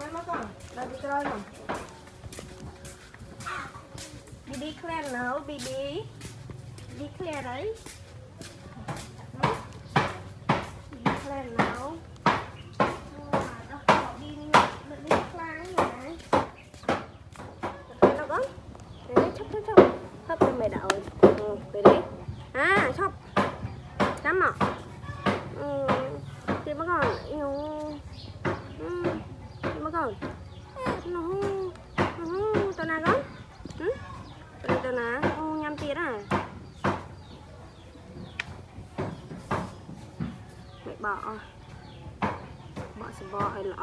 mấy mất con là clear nào đi đi clear đấy Ừ. clear nào đi đi đi nó con hấp lên mày đậu ừ để à chop, chấm à ừ thì bắt còn yêu thì nó còn nó nó tao nào con ừ? Tao tao nào ô nhâm tiệt à? Mẹ bỏ. Bỏ sẽ bỏ hay là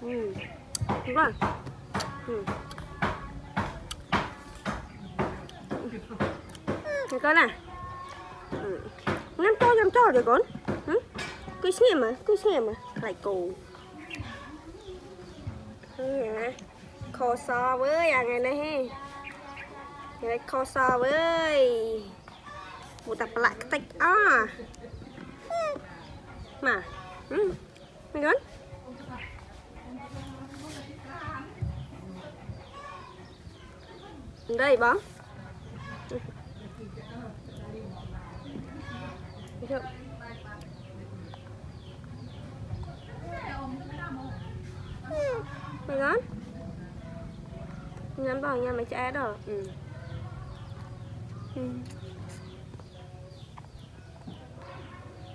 ừ. Đúng rồi. Ừ. Cái con à? Ừ. Ngắm to ngắm to rồi con? Ừ. Cứ xem mà, cứ xem mà. Lại cù, ừ, so với à ngày này he. Ngày này kho so với. Một tập lại cái tách à, Mà ừ. Mày con Đây bóng Thấy chưa? Gắn Nhắn bảo nhà mày trẻ đó Ừ. Ừ.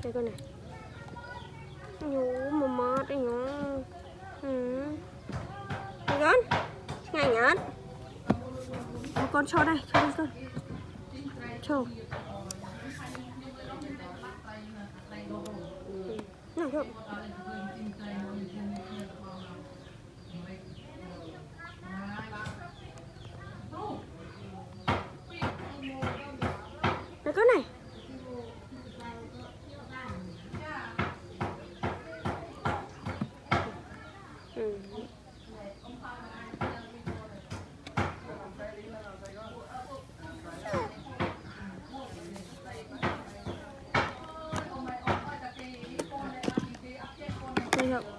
Đây con này. Nhú mà mát đấy nhú. Ừ. Mày gắn Ngày nhát Một con cho đây, cho đây con. Cho Này thôi Đây con này Ừ. Đây không?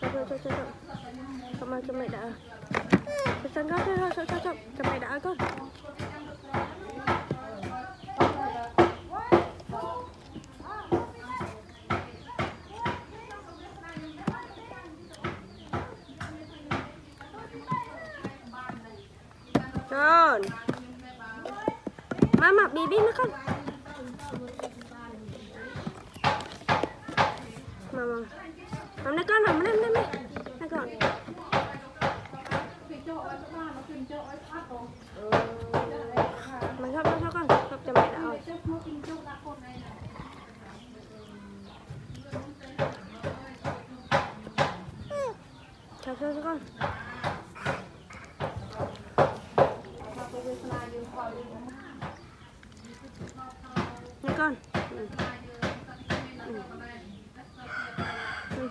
Cho, cho, cho, cho, cho. Cho mày, cho mày đã. Cho, cho, cho, cho, cho, cho, cho, cho mày đã con. Con. Mama, bibi makan. Mama. hôm nay con, mama này, này, này. Này con. Mày khóc, khóc, khóc con. Khóc cho mẹ đã rồi. Chào, chào, con. Này con. Ừ. Ừ.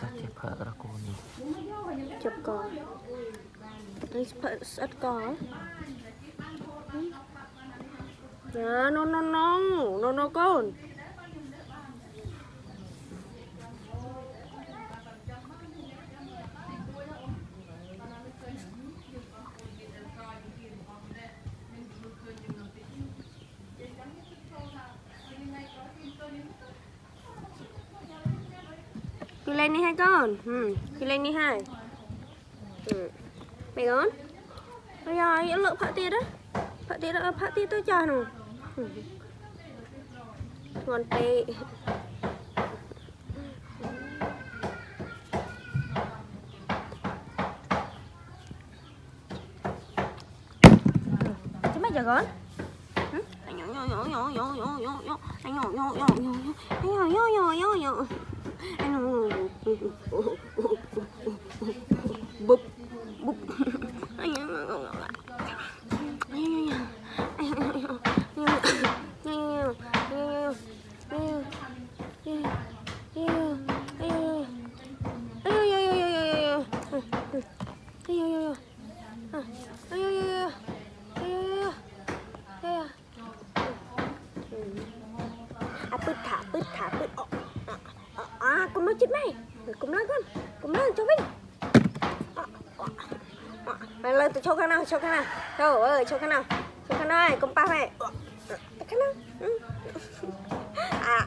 សិស្សជាភើរបស់គូនេះជប់កនេះស្អិតកណា no no no no no កូន lên đi hai con. Ừ, cứ lên đi hai. Ừ. Mày con. Bây giờ yên lượng phạ tiết á. Phạ tiết á, phạ tiết tôi chờ nè. Ừ. Ngon tê. Ừ. Chứ mày chờ con. Boop. Boop. ពិតថាពិតថាពិតអអាកុំមកចិត្តម៉ែកុំឡើងកូនកុំឡើងចុះវិញម៉ែឡើងទៅឈរខាងណាឈរខាងណាទៅអើយឈរខាងណាឈរខាងណាកុំប៉ះម៉ែទៅខាងណាអា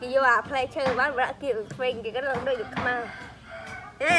គេយកអាផ្លែឈើបានប្រាក់ទៀតក្មេងគេក៏ឡើងដូចខ្មៅអេ